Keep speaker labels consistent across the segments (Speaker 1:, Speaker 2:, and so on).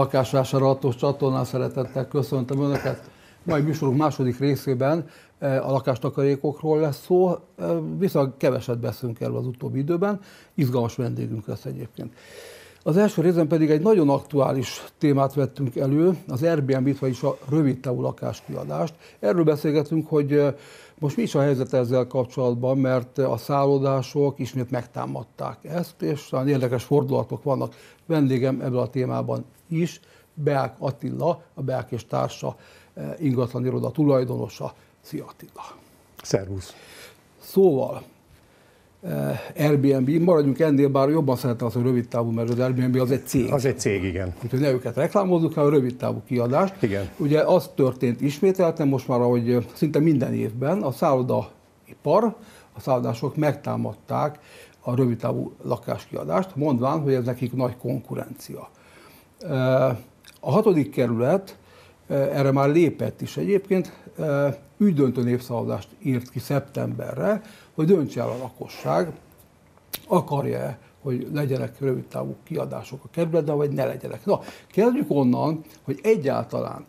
Speaker 1: Lakásvásárlatos csatornán szeretettel köszöntöm Önöket. Mai műsorunk második részében eh, a lakástakarékokról lesz szó, eh, viszont keveset beszélünk erről az utóbbi időben, izgalmas vendégünk lesz egyébként. Az első részben pedig egy nagyon aktuális témát vettünk elő, az Airbnb-t, vagyis a rövidtávú lakáskiadást. Erről beszélgetünk, hogy eh, most mi is a helyzet ezzel kapcsolatban, mert a szállodások ismét megtámadták ezt, és nagyon érdekes fordulatok vannak. Vendégem ebből a témában is, Beák Attila, a Beák és Társa eh, ingatlan iroda tulajdonosa. Szia Attila!
Speaker 2: Szervusz!
Speaker 1: Szóval, Airbnb, maradjunk ennél, bár jobban szeretem az, hogy rövid távú, mert az Airbnb az egy cég.
Speaker 2: Az egy cég, igen.
Speaker 1: Úgyhogy ne őket reklámozzuk, hanem a rövid távú kiadást.
Speaker 2: Igen.
Speaker 1: Ugye az történt ismételten most már, hogy szinte minden évben a szállodaipar, a szállodások megtámadták a rövidtávú lakáskiadást, mondván, hogy ez nekik nagy konkurencia. A hatodik kerület erre már lépett is egyébként, ügydöntő népszavazást írt ki szeptemberre, hogy döntse el a lakosság, akarja hogy legyenek rövidtávú kiadások a kerületben, vagy ne legyenek. Na, kezdjük onnan, hogy egyáltalán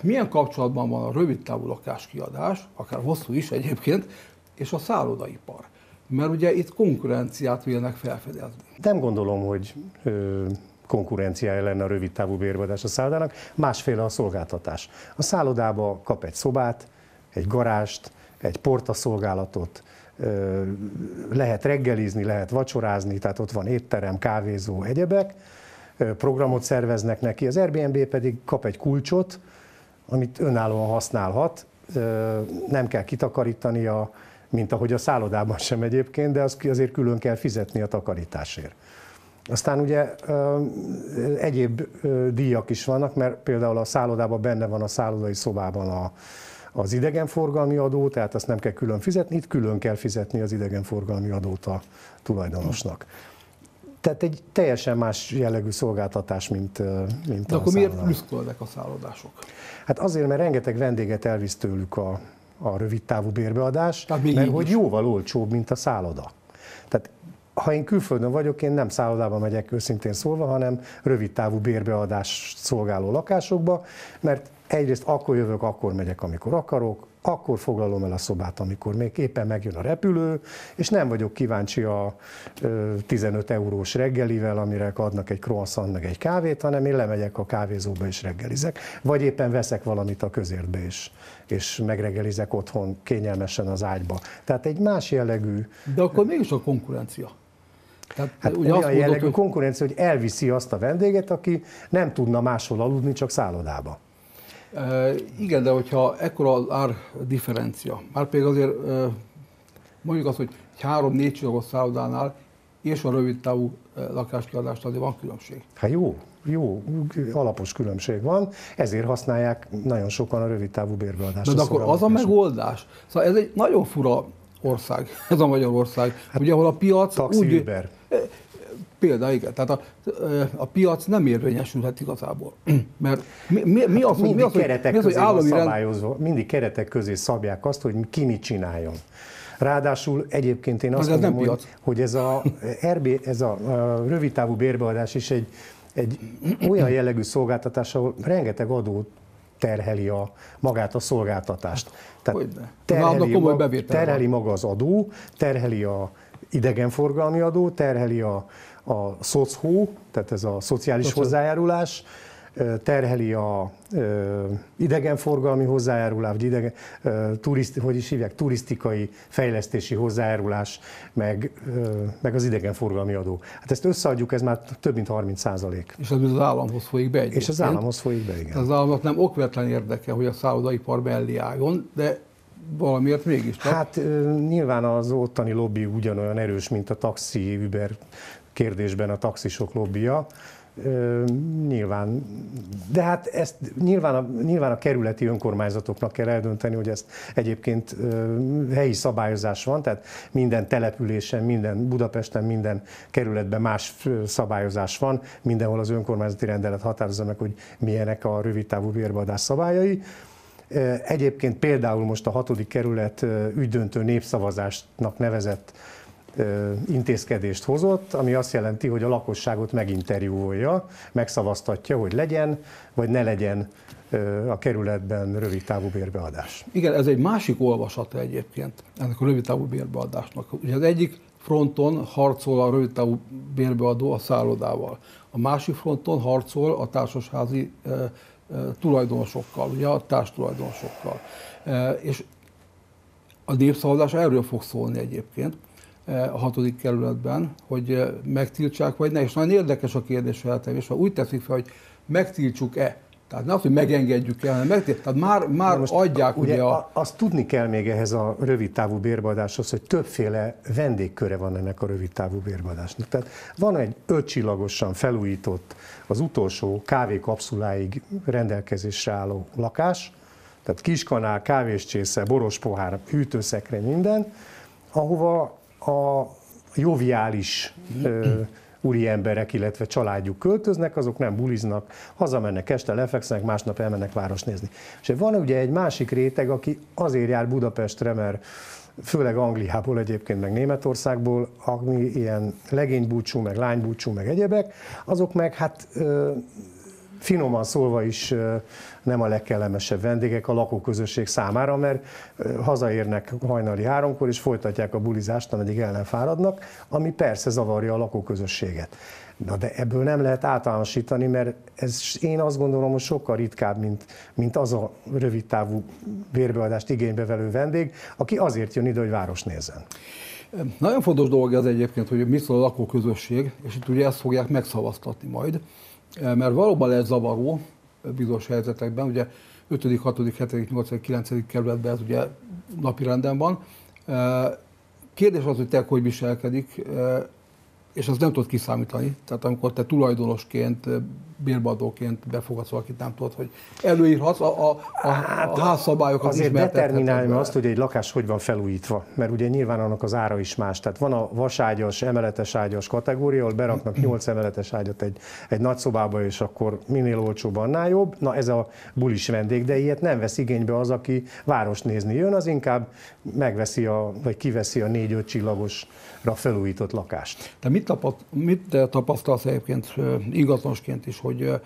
Speaker 1: milyen kapcsolatban van a rövidtávú lakáskiadás, akár hosszú is egyébként, és a szállodaipar. Mert ugye itt konkurenciát vélnek felfedezni.
Speaker 2: Nem gondolom, hogy konkurenciája lenne a rövid távú bérbeadás a szállodának, másféle a szolgáltatás. A szállodába kap egy szobát, egy garást, egy portaszolgálatot, lehet reggelizni, lehet vacsorázni, tehát ott van étterem, kávézó, egyebek, programot szerveznek neki, az Airbnb pedig kap egy kulcsot, amit önállóan használhat, nem kell kitakarítania, mint ahogy a szállodában sem egyébként, de az azért külön kell fizetni a takarításért. Aztán ugye egyéb díjak is vannak, mert például a szállodában benne van a szállodai szobában a, az idegenforgalmi adó, tehát azt nem kell külön fizetni, itt külön kell fizetni az idegenforgalmi adót a tulajdonosnak. Tehát egy teljesen más jellegű szolgáltatás, mint, mint
Speaker 1: De
Speaker 2: a
Speaker 1: akkor miért büszkölnek a szállodások?
Speaker 2: Hát azért, mert rengeteg vendéget elvisz tőlük a, a rövid távú bérbeadás, Tehát mert hogy jóval olcsóbb, mint a szálloda. Tehát ha én külföldön vagyok, én nem szállodába megyek őszintén szólva, hanem rövid távú bérbeadás szolgáló lakásokba, mert egyrészt akkor jövök, akkor megyek, amikor akarok, akkor foglalom el a szobát, amikor még éppen megjön a repülő, és nem vagyok kíváncsi a 15 eurós reggelivel, amire adnak egy croissant meg egy kávét, hanem én lemegyek a kávézóba és reggelizek, vagy éppen veszek valamit a közértbe is, és megreggelizek otthon kényelmesen az ágyba. Tehát egy más jellegű...
Speaker 1: De akkor mégis a konkurencia.
Speaker 2: Tehát hát ugye olyan jellegű hogy... konkurencia, hogy elviszi azt a vendéget, aki nem tudna máshol aludni, csak szállodába.
Speaker 1: E, igen, de hogyha ekkora az ár differencia, már pedig azért e, mondjuk azt, hogy egy három-négy csillagos szállodánál és a rövid távú lakáskiadást azért van különbség.
Speaker 2: Hát jó, jó, alapos különbség van, ezért használják nagyon sokan a rövid távú bérbeadást.
Speaker 1: De, de akkor az a megoldás. Szóval ez egy nagyon fura ország, ez a Magyarország, hát, ugye ahol a piac
Speaker 2: taxi úgy... Uber.
Speaker 1: Például, igen. Tehát a, a piac nem érvényesülhet igazából. Mert mi, mi, mi az,
Speaker 2: mindig mi az, keretek mi az, hogy állami szabályozva, rend... mindig keretek közé szabják azt, hogy ki mit csináljon. Ráadásul egyébként én azt mondom, hogy, hogy ez a, RB, ez a, a rövidtávú bérbeadás is egy, egy olyan jellegű szolgáltatás, ahol rengeteg adót terheli a, magát a szolgáltatást.
Speaker 1: Tehát terheli, maga,
Speaker 2: terheli maga az adó, terheli a idegenforgalmi adó, terheli a, a szocó, tehát ez a szociális Szociál. hozzájárulás, terheli a idegenforgalmi hozzájárulás, vagy idegen, turiszt, hogy is hívják, turisztikai fejlesztési hozzájárulás, meg, meg az idegenforgalmi adó. Hát ezt összeadjuk, ez már több mint 30 százalék.
Speaker 1: És ez az államhoz folyik be
Speaker 2: egyébként. És az államhoz folyik be, igen.
Speaker 1: Az államnak nem okvetlen érdeke, hogy a szállodaipar belli álljon, de valamiért mégis.
Speaker 2: Hát nyilván az ottani lobby ugyanolyan erős, mint a taxi Uber kérdésben a taxisok lobbija. Nyilván, de hát ezt nyilván a, nyilván a kerületi önkormányzatoknak kell eldönteni, hogy ezt egyébként helyi szabályozás van, tehát minden településen, minden Budapesten, minden kerületben más szabályozás van, mindenhol az önkormányzati rendelet határozza meg, hogy milyenek a rövidtávú bérbeadás szabályai. Egyébként például most a hatodik kerület ügydöntő népszavazásnak nevezett intézkedést hozott, ami azt jelenti, hogy a lakosságot meginterjúolja, megszavaztatja, hogy legyen vagy ne legyen a kerületben rövid távú bérbeadás.
Speaker 1: Igen, ez egy másik olvasata egyébként ennek a rövid távú bérbeadásnak. Ugye az egyik fronton harcol a rövid távú bérbeadó a szállodával. A másik fronton harcol a társasházi e, e, tulajdonosokkal, ugye a társtulajdonosokkal. E, és a népszavazás erről fog szólni egyébként a hatodik kerületben, hogy megtiltsák vagy ne. És nagyon érdekes a kérdés feltevés, ha úgy teszik fel, hogy megtiltsuk-e tehát nem azt, hogy megengedjük el, hanem megtér, tehát már, már most adják ugye, ugye a...
Speaker 2: Azt tudni kell még ehhez a rövid távú bérbeadáshoz, hogy többféle vendégköre van ennek a rövid távú bérbeadásnak. Tehát van egy ötcsillagosan felújított, az utolsó kávékapszuláig rendelkezésre álló lakás, tehát kiskanál, kávéscsésze, boros pohár, hűtőszekrény, minden, ahova a joviális úri emberek, illetve családjuk költöznek, azok nem buliznak, hazamennek este, lefekszenek, másnap elmennek város nézni. És van ugye egy másik réteg, aki azért jár Budapestre, mert főleg Angliából egyébként, meg Németországból, ami ilyen legénybúcsú, meg lánybúcsú, meg egyebek, azok meg hát finoman szólva is nem a legkellemesebb vendégek a lakóközösség számára, mert hazaérnek hajnali háromkor, és folytatják a bulizást, ameddig el fáradnak, ami persze zavarja a lakóközösséget. Na de ebből nem lehet általánosítani, mert ez én azt gondolom, hogy sokkal ritkább, mint, mint az a rövid távú bérbeadást igénybe velő vendég, aki azért jön ide, hogy város nézzen.
Speaker 1: Nagyon fontos dolog ez egyébként, hogy mi szól a lakóközösség, és itt ugye ezt fogják megszavaztatni majd, mert valóban lehet zavaró, bizonyos helyzetekben, ugye 5., 6., 7., 8., 9. kerületben ez ugye napi renden van. Kérdés az, hogy te hogy viselkedik, és azt nem tudod kiszámítani. Tehát amikor te tulajdonosként, bérbeadóként befogadsz valakit, nem tudod, hogy előírhatsz a, a, a, hát, a házszabályokat
Speaker 2: Azért determinálni azt, hogy egy lakás hogy van felújítva, mert ugye nyilván annak az ára is más. Tehát van a vaságyas, emeletes ágyas kategória, ahol beraknak 8 emeletes ágyat egy, egy nagy szobába, és akkor minél olcsóbb, annál jobb. Na ez a bulis vendég, de ilyet nem vesz igénybe az, aki város nézni jön, az inkább megveszi, a, vagy kiveszi a négy-öt csillagosra felújított lakást.
Speaker 1: De mit, tapaszt, mit tapasztalsz egyébként ingatlanosként is, hogy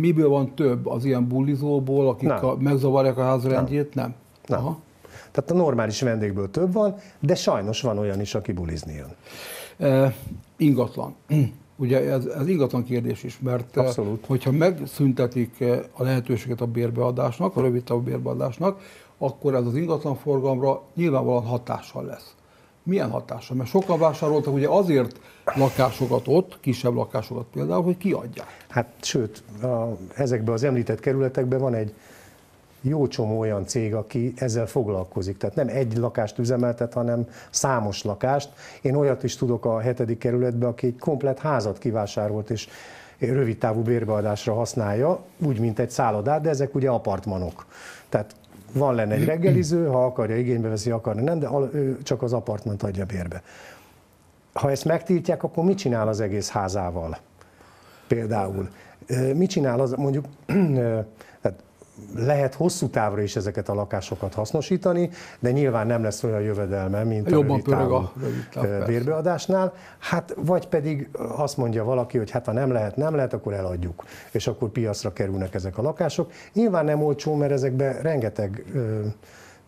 Speaker 1: miből van több az ilyen bulizóból, akik nem. A, megzavarják a házrendjét? Nem.
Speaker 2: Nem. nem. Aha. Tehát a normális vendégből több van, de sajnos van olyan is, aki bulizni jön.
Speaker 1: E, ingatlan. Ugye ez, ez ingatlan kérdés is, mert Abszolút. hogyha megszüntetik a lehetőséget a bérbeadásnak, a rövid távú bérbeadásnak, akkor ez az ingatlan forgalomra nyilvánvalóan hatással lesz. Milyen hatással? Mert sokan vásároltak ugye azért lakásokat ott, kisebb lakásokat például, hogy kiadják.
Speaker 2: Hát sőt, a, ezekben az említett kerületekben van egy jó csomó olyan cég, aki ezzel foglalkozik. Tehát nem egy lakást üzemeltet, hanem számos lakást. Én olyat is tudok a hetedik kerületben, aki egy komplet házat kivásárolt, és rövid távú bérbeadásra használja, úgy, mint egy szállodát, de ezek ugye apartmanok. Tehát van lenne egy reggeliző, ha akarja, igénybe veszi, akarna, nem, de ő csak az apartmant adja bérbe. Ha ezt megtiltják, akkor mit csinál az egész házával? Például. Mit csinál az, mondjuk, lehet hosszú távra is ezeket a lakásokat hasznosítani, de nyilván nem lesz olyan jövedelme, mint Jobban a rövid a rövid táv, bérbeadásnál. Hát vagy pedig azt mondja valaki, hogy hát ha nem lehet, nem lehet, akkor eladjuk, és akkor piacra kerülnek ezek a lakások. Nyilván nem olcsó, mert ezekbe rengeteg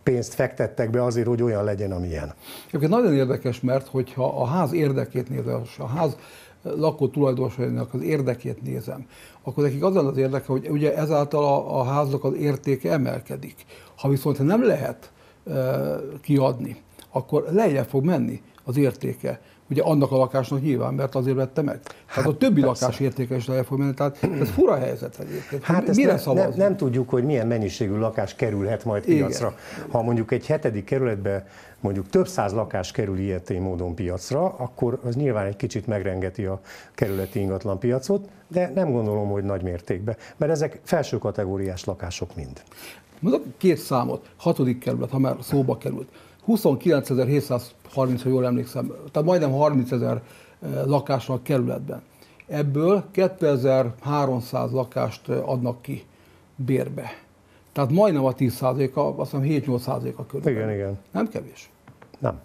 Speaker 2: pénzt fektettek be azért, hogy olyan legyen, amilyen.
Speaker 1: Egyébként nagyon érdekes, mert hogyha a ház érdekét nézem, a ház lakó tulajdonosainak az érdekét nézem, akkor nekik az az érdeke, hogy ugye ezáltal a, a háznak az értéke emelkedik. Ha viszont nem lehet e, kiadni, akkor lejjebb fog menni az értéke. Ugye annak a lakásnak nyilván, mert azért vette meg. Tehát hát a többi persze. lakás értéke is lejjebb fog menni, tehát ez fura helyzet egyébként.
Speaker 2: Hát ezt Mire nem, nem, nem tudjuk, hogy milyen mennyiségű lakás kerülhet majd piacra. Igen. Ha mondjuk egy hetedik kerületbe mondjuk több száz lakás kerül ilyetén módon piacra, akkor az nyilván egy kicsit megrengeti a kerületi ingatlan piacot, de nem gondolom, hogy nagy mértékben, mert ezek felső kategóriás lakások mind.
Speaker 1: Mondok két számot, hatodik kerület, ha már szóba került. 29.730, ha jól emlékszem, tehát majdnem 30 ezer eh, lakásra a kerületben. Ebből 2300 lakást eh, adnak ki bérbe. Tehát majdnem a 10%-a, azt hiszem 7-8%-a körül.
Speaker 2: Igen, igen.
Speaker 1: Nem kevés.
Speaker 2: Nem.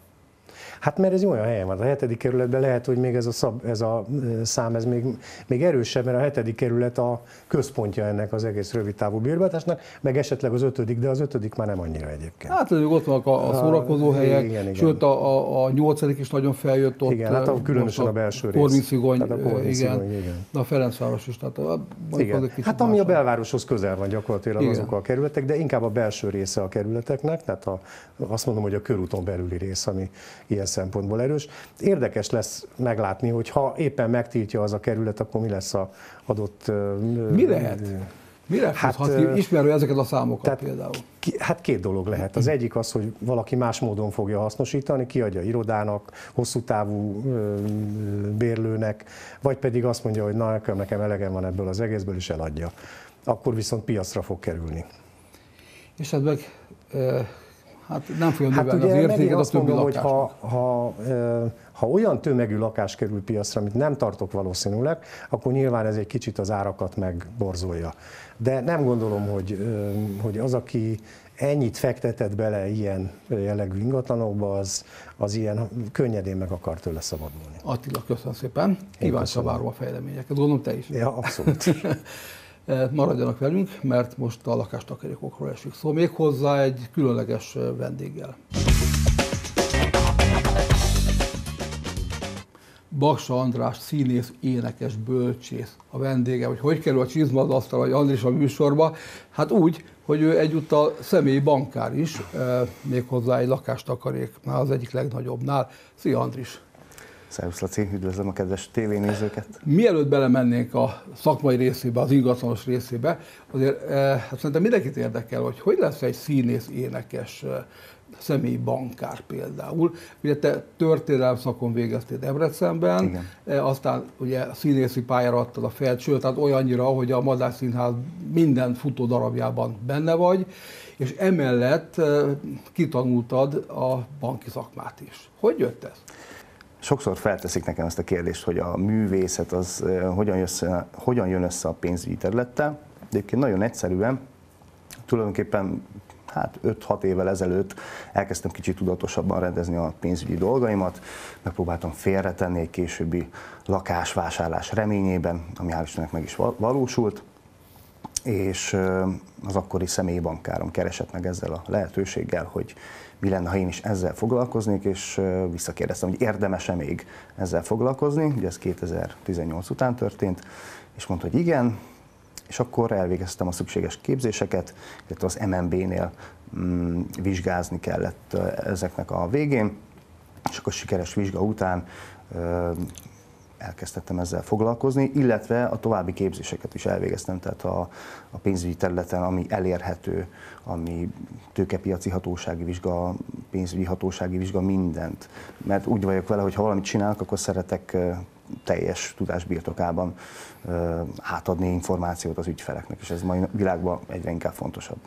Speaker 2: Hát mert ez olyan helyen van. A hetedik kerületben lehet, hogy még ez a, szab, ez a szám ez még, még erősebb, mert a hetedik kerület a központja ennek az egész rövid távú bírbátásnak, meg esetleg az ötödik, de az ötödik már nem annyira egyébként.
Speaker 1: Hát ott vannak a, a szórakozó helyek, igen, igen. sőt a, a, a nyolcadik is nagyon feljött ott.
Speaker 2: Igen, hát a, különösen a, a belső rész.
Speaker 1: A igen, igen. De a Ferencváros is. Tehát a,
Speaker 2: igen. Hát ami a belvároshoz közel van gyakorlatilag igen. azok a kerületek, de inkább a belső része a kerületeknek, tehát a, azt mondom, hogy a körúton belüli rész, ami ilyen szempontból erős. Érdekes lesz meglátni, hogy ha éppen megtiltja az a kerület, akkor mi lesz a adott...
Speaker 1: Mi lehet? Mire hát, futhat, ismerő ezeket a számokat tehát, például?
Speaker 2: Ki, hát két dolog lehet. Az egyik az, hogy valaki más módon fogja hasznosítani, kiadja irodának, hosszú távú ö, bérlőnek, vagy pedig azt mondja, hogy na, nekem, nekem elegem van ebből az egészből, és eladja. Akkor viszont piacra fog kerülni.
Speaker 1: És ez meg Hát nem fogja hát növelni az értéket
Speaker 2: azt mondom, hogy ha, ha, ha olyan tömegű lakás kerül piacra, amit nem tartok valószínűleg, akkor nyilván ez egy kicsit az árakat megborzolja. De nem gondolom, hogy, hogy az, aki ennyit fektetett bele ilyen jellegű ingatlanokba, az, az ilyen könnyedén meg akar tőle szabadulni.
Speaker 1: Attila, köszönöm szépen. Kíváncsi várom a fejleményeket. Gondolom te is.
Speaker 2: Ja, abszolút.
Speaker 1: maradjanak velünk, mert most a lakástakarékokról esik szó, még hozzá egy különleges vendéggel. Baksa András, színész, énekes, bölcsész a vendége, hogy hogy kerül a csizma az asztal, vagy Andris a műsorba? Hát úgy, hogy ő egyúttal személyi bankár is, méghozzá egy lakástakaréknál, az egyik legnagyobbnál. Szia Andris!
Speaker 3: Szervusz Laci, üdvözlöm a kedves tévénézőket.
Speaker 1: Mielőtt belemennénk a szakmai részébe, az ingatlanos részébe, azért eh, hát szerintem mindenkit érdekel, hogy hogy lesz egy színész, énekes, eh, személyi bankár például. Ugye te történelem szakon végeztél Debrecenben, Igen. Eh, aztán ugye színészi pályára adtad a felt, sőt, tehát olyannyira, hogy a Madár Színház minden futó darabjában benne vagy, és emellett kitanultad a banki szakmát is. Hogy jött ez?
Speaker 3: Sokszor felteszik nekem ezt a kérdést, hogy a művészet az hogyan, jössze, hogyan jön össze a pénzügyi területtel. Egyébként nagyon egyszerűen, tulajdonképpen hát 5-6 évvel ezelőtt elkezdtem kicsit tudatosabban rendezni a pénzügyi dolgaimat, megpróbáltam félretenni egy későbbi lakásvásárlás reményében, ami hál' Istennek meg is valósult, és az akkori személyi bankárom keresett meg ezzel a lehetőséggel, hogy mi lenne, ha én is ezzel foglalkoznék, és visszakérdeztem, hogy érdemes-e még ezzel foglalkozni, ugye ez 2018 után történt, és mondta, hogy igen, és akkor elvégeztem a szükséges képzéseket, illetve az MNB-nél mm, vizsgázni kellett ezeknek a végén, és akkor sikeres vizsga után elkezdtem ezzel foglalkozni, illetve a további képzéseket is elvégeztem, tehát a, a pénzügyi területen, ami elérhető, ami tőkepiaci hatósági vizsga, pénzügyi hatósági vizsga, mindent. Mert úgy vagyok vele, hogy ha valamit csinálok, akkor szeretek teljes tudás birtokában átadni információt az ügyfeleknek, és ez mai világban egyre inkább fontosabb.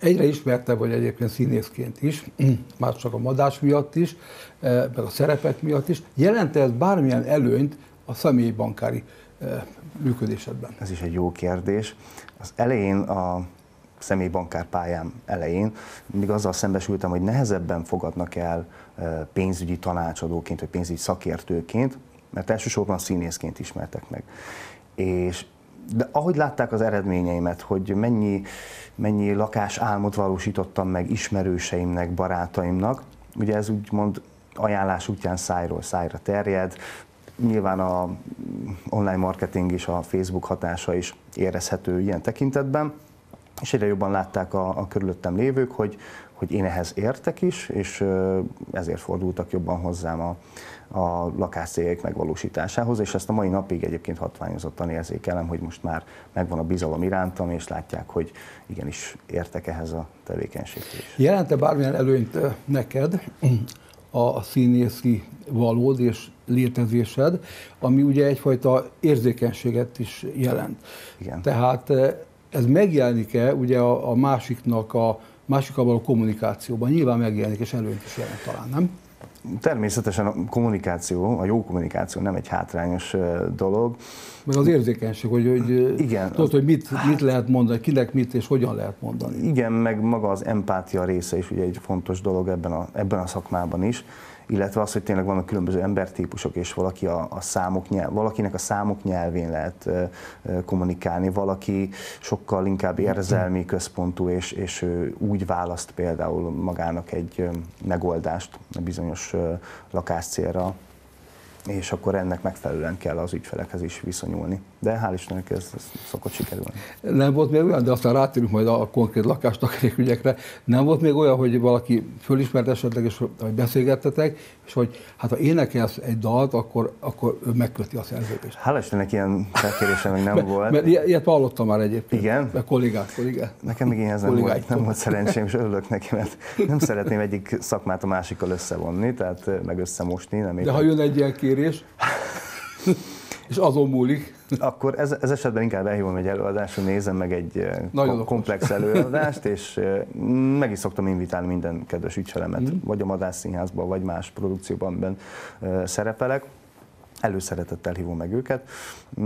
Speaker 1: Egyre ismertebb vagy egyébként színészként is, már csak a madás miatt is, meg a szerepek miatt is. Jelente ez bármilyen előnyt a személyi bankári működésedben?
Speaker 3: Ez is egy jó kérdés. Az elején a személybankár pályám elején, még azzal szembesültem, hogy nehezebben fogadnak el pénzügyi tanácsadóként, vagy pénzügyi szakértőként, mert elsősorban színészként ismertek meg. És de ahogy látták az eredményeimet, hogy mennyi, mennyi lakás álmot valósítottam meg ismerőseimnek, barátaimnak, ugye ez úgymond ajánlás útján szájról szájra terjed, nyilván a online marketing és a Facebook hatása is érezhető ilyen tekintetben, és egyre jobban látták a, a körülöttem lévők, hogy, hogy én ehhez értek is, és ezért fordultak jobban hozzám a, a lakásszégek megvalósításához, és ezt a mai napig egyébként hatványozottan érzékelem, hogy most már megvan a bizalom irántam, és látják, hogy igenis értek ehhez a tevékenységhez.
Speaker 1: Jelente bármilyen előnyt neked a színészi valód és létezésed, ami ugye egyfajta érzékenységet is jelent. Igen. Tehát ez megjelenik-e ugye a, a másiknak a másikkal való kommunikációban? Nyilván megjelenik, és előnyt is jelent talán, nem?
Speaker 3: Természetesen a kommunikáció, a jó kommunikáció nem egy hátrányos dolog.
Speaker 1: Meg az érzékenység, hogy, hogy igen, tudod, az, hogy mit, hát, mit lehet mondani, kinek mit és hogyan lehet mondani.
Speaker 3: Igen, meg maga az empátia része is ugye egy fontos dolog ebben a, ebben a szakmában is, illetve az, hogy tényleg vannak különböző embertípusok, és valaki a, a számok nyelv, valakinek a számok nyelvén lehet kommunikálni, valaki sokkal inkább érzelmi központú, és, és ő úgy választ például magának egy megoldást bizonyos ö, lakáscélra, és akkor ennek megfelelően kell az ügyfelekhez is viszonyulni. De hál' Istennek ez, ez szokott sikerülni.
Speaker 1: Nem volt még olyan, de aztán rátérünk majd a konkrét lakástakarék ügyekre, nem volt még olyan, hogy valaki fölismert esetleg, és hogy beszélgettetek, és hogy hát ha énekelsz egy dalt, akkor, akkor ő megköti a szerződést.
Speaker 3: Hál' Istennek ilyen felkérése még nem volt.
Speaker 1: Mert ilyet, hallottam már egyébként.
Speaker 3: Igen?
Speaker 1: A kollégák, kollégák.
Speaker 3: Nekem még ilyenhez nem volt, nem volt szerencsém, és örülök neki, mert nem szeretném egyik szakmát a másikkal összevonni, tehát meg összemosni. Nem
Speaker 1: De ha jön egy ilyen kérés, és azon múlik.
Speaker 3: Akkor ez, ez esetben inkább elhívom egy előadásra, nézem meg egy Nagyon komplex okos. előadást, és meg is szoktam invitálni minden kedves ügyfelemet, mm. vagy a Madás Színházban, vagy más produkcióban, amiben szerepelek előszeretettel hívom meg őket.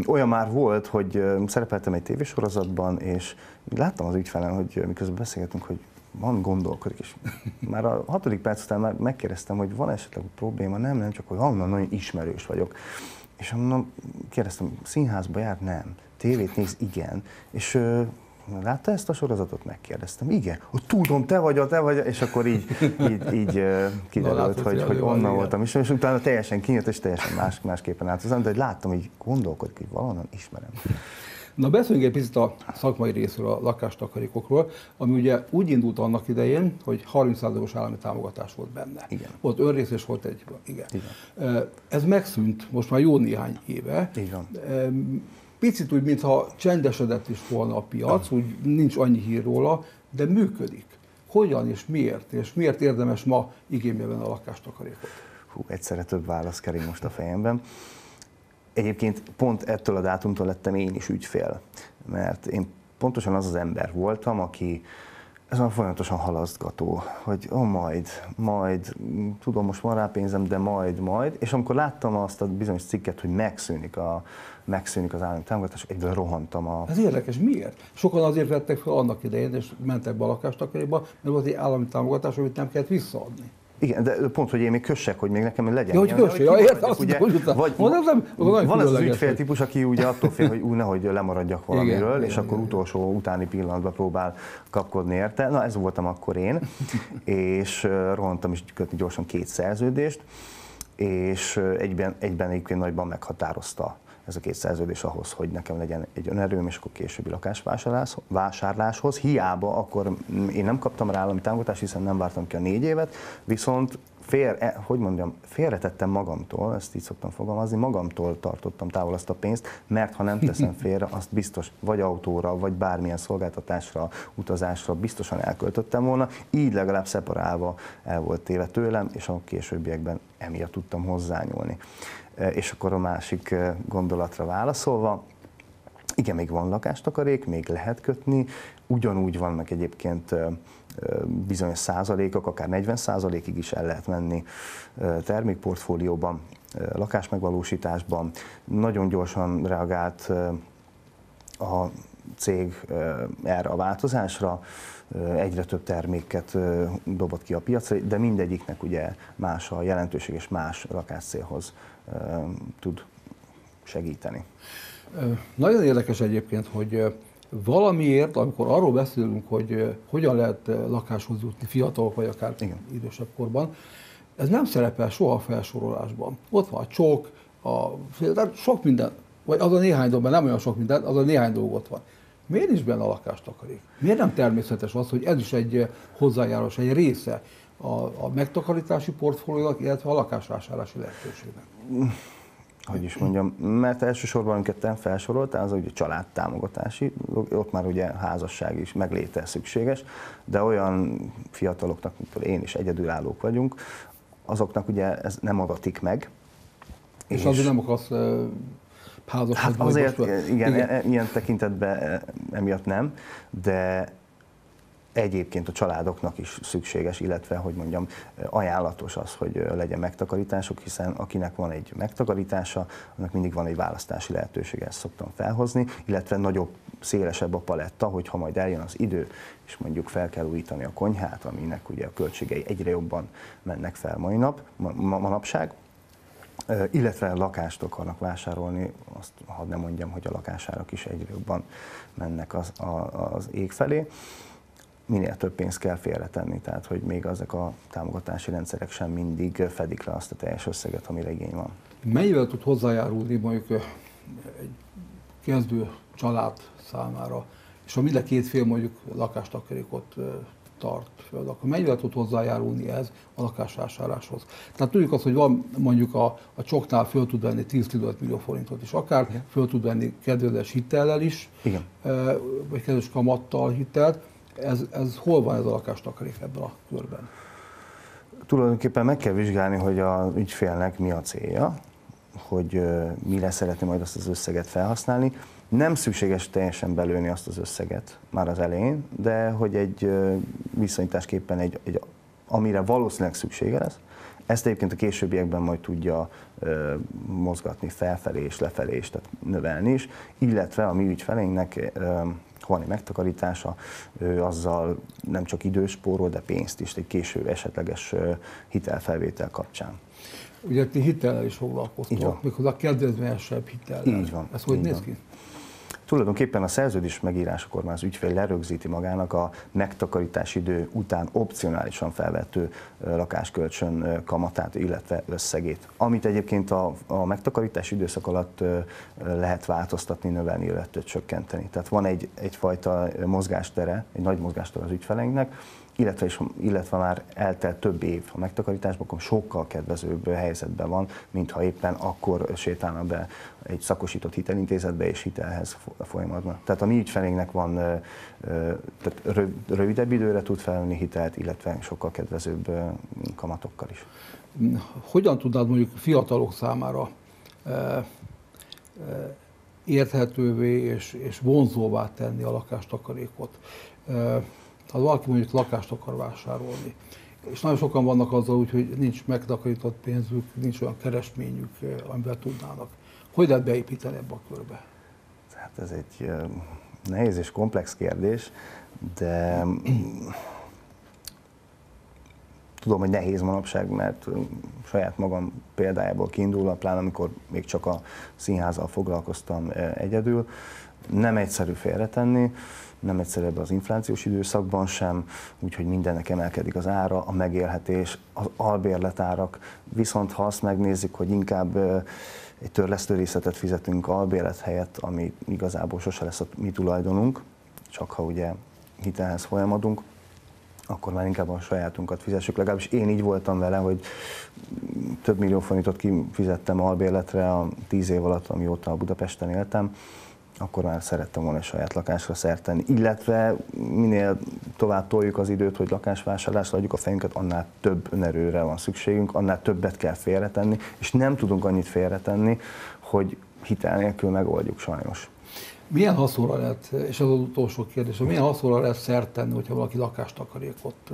Speaker 3: Olyan már volt, hogy szerepeltem egy tévésorozatban, és láttam az ügyfelem, hogy miközben beszélgetünk, hogy van gondolkodik, és már a hatodik perc után már megkérdeztem, hogy van esetleg probléma, nem, nem, csak hogy valami nagyon ismerős vagyok. És mondom, kérdeztem, színházba jár? Nem. Tévét néz? Igen. És ö, látta ezt a sorozatot? Megkérdeztem. Igen. Hogy tudom, te vagy, te vagy, és akkor így, így, így kiderült, Na, látod, hogy, hogy onnan voltam is, és utána teljesen kinyílt, és teljesen más, másképpen állt de hogy láttam, hogy gondolkodik, hogy valahonnan ismerem.
Speaker 1: Na beszéljünk egy picit a szakmai részről, a lakástakarékokról, ami ugye úgy indult annak idején, hogy 30%-os állami támogatás volt benne.
Speaker 3: Igen.
Speaker 1: Volt önrész és volt egy. Igen. Igen. Ez megszűnt most már jó néhány éve.
Speaker 3: Igen.
Speaker 1: Picit úgy, mintha csendesedett is volna a piac, úgy nincs annyi hír róla, de működik. Hogyan és miért? És miért érdemes ma igénybe venni a lakástakarékot?
Speaker 3: Hú, egyszerre több válasz kering most a fejemben. Egyébként pont ettől a dátumtól lettem én is ügyfél, mert én pontosan az az ember voltam, aki ezen folyamatosan halasztgató, hogy ó, majd, majd, tudom, most van rá pénzem, de majd, majd. És amikor láttam azt a bizonyos cikket, hogy megszűnik, a, megszűnik az állami támogatás, egyből rohantam a...
Speaker 1: Ez érdekes, miért? Sokan azért vettek fel annak idején, és mentek be a lakástakarékba, mert volt egy állami támogatás, amit nem kellett visszaadni.
Speaker 3: Igen, de pont, hogy én még kössek, hogy még nekem legyen.
Speaker 1: Ja, hogy kössek, ja, értem, azt ugye, hogy vagy,
Speaker 3: nem, van ez az ügyféltípus, aki ugye attól fél, hogy úgy nehogy lemaradjak valamiről, igen, és igen, akkor igen. utolsó utáni pillanatban próbál kapkodni érte. Na, ez voltam akkor én, és rohantam is kötni gyorsan két szerződést, és egyben, egyben egyébként nagyban meghatározta ez a két szerződés ahhoz, hogy nekem legyen egy önerőm, és akkor későbbi lakásvásárláshoz. Hiába akkor én nem kaptam rá állami támogatást, hiszen nem vártam ki a négy évet, viszont fél, e, hogy mondjam, félretettem magamtól, ezt így szoktam fogalmazni, magamtól tartottam távol azt a pénzt, mert ha nem teszem félre, azt biztos vagy autóra, vagy bármilyen szolgáltatásra, utazásra biztosan elköltöttem volna, így legalább szeparálva el volt téve tőlem, és a későbbiekben emiatt tudtam hozzányúlni. És akkor a másik gondolatra válaszolva, igen, még van lakástakarék, még lehet kötni, ugyanúgy vannak egyébként bizonyos százalékok, akár 40 százalékig is el lehet menni termékportfólióban, lakásmegvalósításban. Nagyon gyorsan reagált a cég erre a változásra, egyre több terméket dobott ki a piacra, de mindegyiknek ugye más a jelentőség és más lakásszélhoz tud segíteni.
Speaker 1: Nagyon érdekes egyébként, hogy valamiért, amikor arról beszélünk, hogy hogyan lehet lakáshoz jutni fiatalok, vagy akár Igen. idősebb korban, ez nem szerepel soha a felsorolásban. Ott van a csók, a, sok minden, vagy az a néhány dolog, nem olyan sok minden, az a néhány dolog ott van. Miért is benne a lakástakarék? Miért nem természetes az, hogy ez is egy hozzájárás, egy része a, a megtakarítási portfóliónak, illetve a lakásvásárlási lehetőségnek?
Speaker 3: hogy is mondjam, mert elsősorban, amiket te felsoroltál, az ugye családtámogatási, ott már ugye házasság is megléte szükséges, de olyan fiataloknak, mint én is egyedülállók vagyunk, azoknak ugye ez nem adatik meg.
Speaker 1: És, és azért nem akarsz
Speaker 3: házasodni? Hát azért, igen, igen, e- ilyen tekintetben e- emiatt nem, de egyébként a családoknak is szükséges, illetve, hogy mondjam, ajánlatos az, hogy legyen megtakarításuk, hiszen akinek van egy megtakarítása, annak mindig van egy választási lehetősége, ezt szoktam felhozni, illetve nagyobb, szélesebb a paletta, hogyha majd eljön az idő, és mondjuk fel kell újítani a konyhát, aminek ugye a költségei egyre jobban mennek fel mai nap, ma, manapság, illetve lakást akarnak vásárolni, azt hadd nem mondjam, hogy a lakásárak is egyre jobban mennek az, az ég felé minél több pénzt kell félretenni, tehát hogy még ezek a támogatási rendszerek sem mindig fedik le azt a teljes összeget, amire igény van.
Speaker 1: Mennyivel tud hozzájárulni mondjuk egy kezdő család számára, és ha mind a két fél mondjuk lakástakarékot tart föl, akkor mennyivel tud hozzájárulni ez a lakásvásárláshoz? Tehát tudjuk azt, hogy van mondjuk a, a csoknál föl tud venni 10-15 millió forintot is, akár Igen. föl tud venni kedvezes hitellel is, Igen. vagy kedves kamattal hitelt, ez, ez hol van ez a lakástakarék ebben a körben?
Speaker 3: Tulajdonképpen meg kell vizsgálni, hogy a ügyfélnek mi a célja, hogy mire szeretné majd azt az összeget felhasználni. Nem szükséges teljesen belőni azt az összeget már az elején, de hogy egy viszonyításképpen egy, egy amire valószínűleg szüksége lesz, ezt egyébként a későbbiekben majd tudja ö, mozgatni felfelé és lefelé és tehát növelni is, illetve a mi ügyfeleinknek ö, egy megtakarítása, azzal nem csak idős spórol, de pénzt is egy késő esetleges hitelfelvétel kapcsán.
Speaker 1: Ugye ti hitellel is foglalkoztok, méghozzá kedvezményesebb hitellel.
Speaker 3: Így van.
Speaker 1: Ez hogy néz
Speaker 3: van. Tulajdonképpen a szerződés megírásakor már az ügyfél lerögzíti magának a megtakarítási idő után opcionálisan felvető lakáskölcsön kamatát, illetve összegét. Amit egyébként a, a megtakarítási időszak alatt lehet változtatni, növelni, illetve csökkenteni. Tehát van egy, egyfajta mozgástere, egy nagy mozgástere az ügyfeleinknek, illetve, is, illetve már eltelt több év a megtakarításban, akkor sokkal kedvezőbb helyzetben van, mint ha éppen akkor sétálna be egy szakosított hitelintézetbe és hitelhez folyamatban. Tehát a mi ügyfelénknek van, tehát rövidebb időre tud felvenni hitelt, illetve sokkal kedvezőbb kamatokkal is.
Speaker 1: Hogyan tudnád mondjuk fiatalok számára érthetővé és, és vonzóvá tenni a lakástakarékot? Ha valaki mondjuk lakást akar vásárolni, és nagyon sokan vannak azzal úgy, hogy nincs megtakarított pénzük, nincs olyan keresményük, amivel tudnának. Hogy lehet beépíteni ebbe a körbe?
Speaker 3: Hát ez egy nehéz és komplex kérdés, de tudom, hogy nehéz manapság, mert saját magam példájából kiindulva, pláne amikor még csak a színházzal foglalkoztam egyedül, nem egyszerű félretenni nem egyszerű ebben az inflációs időszakban sem, úgyhogy mindennek emelkedik az ára, a megélhetés, az albérletárak, viszont ha azt megnézzük, hogy inkább egy törlesztő részletet fizetünk albérlet helyett, ami igazából sose lesz a mi tulajdonunk, csak ha ugye hitelhez folyamodunk, akkor már inkább a sajátunkat fizessük. Legalábbis én így voltam vele, hogy több millió forintot kifizettem albérletre a tíz év alatt, amióta Budapesten éltem, akkor már szerettem volna saját lakásra szert tenni. Illetve minél tovább toljuk az időt, hogy lakásvásárlásra adjuk a fejünket, annál több önerőre van szükségünk, annál többet kell félretenni, és nem tudunk annyit félretenni, hogy hitel nélkül megoldjuk sajnos.
Speaker 1: Milyen haszonra lehet, és ez az utolsó kérdés, milyen haszonra lehet szert tenni, hogyha valaki lakástakarékot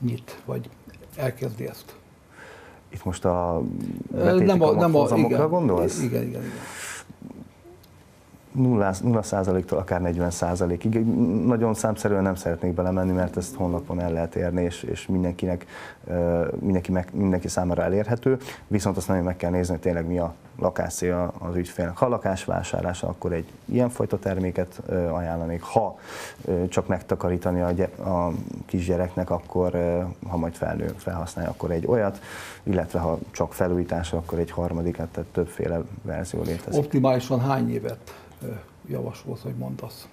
Speaker 1: nyit, vagy elkezdi ezt?
Speaker 3: Itt most a nem a, nem a, igen, gondolsz?
Speaker 1: Igen, igen, igen.
Speaker 3: 0 százaléktól akár 40 százalékig. Nagyon számszerűen nem szeretnék belemenni, mert ezt honlapon el lehet érni, és, és mindenkinek, mindenki, meg, mindenki számára elérhető. Viszont azt nagyon meg kell nézni, hogy tényleg mi a lakásszél az ügyfélnek. Ha lakásvásárlása, akkor egy ilyenfajta terméket ajánlanék. Ha csak megtakarítani a, a kisgyereknek, akkor ha majd felnő, felhasználja, akkor egy olyat, illetve ha csak felújításra, akkor egy harmadikat, tehát többféle verzió létezik.
Speaker 1: Optimálisan hány évet javasolsz, hogy mondasz?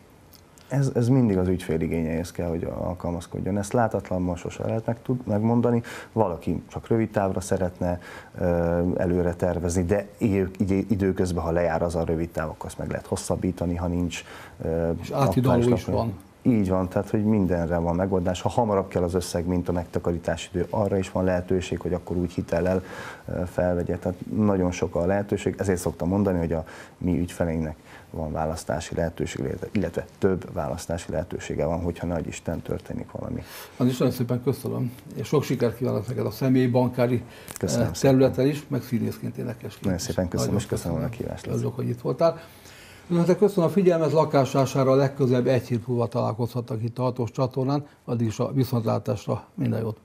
Speaker 3: Ez, ez mindig az ügyfél igényeihez kell, hogy alkalmazkodjon. Ezt látatlanban sose lehet meg tud, megmondani. Valaki csak rövid távra szeretne előre tervezni, de időközben, ha lejár az a rövid táv, akkor azt meg lehet hosszabbítani, ha nincs.
Speaker 1: És átidaló is van.
Speaker 3: Így van, tehát hogy mindenre van megoldás. Ha hamarabb kell az összeg, mint a megtakarítási idő, arra is van lehetőség, hogy akkor úgy hitellel felvegye. Tehát nagyon sok a lehetőség, ezért szoktam mondani, hogy a mi ügyfeleinknek van választási lehetőség, illetve több választási lehetősége van, hogyha nagy Isten történik valami.
Speaker 1: Az is nagyon szépen köszönöm, és sok sikert kívánok neked a személyi bankári köszönöm területen is, meg színészként énekesként.
Speaker 3: Nagyon szépen köszönöm, nagyon és köszönöm, köszönöm a kívást.
Speaker 1: Örülök, hogy itt voltál. Önöknek köszönöm a figyelmet, lakásására a legközelebb egy hét múlva találkozhatnak itt a hatós csatornán, addig is a viszontlátásra minden jót!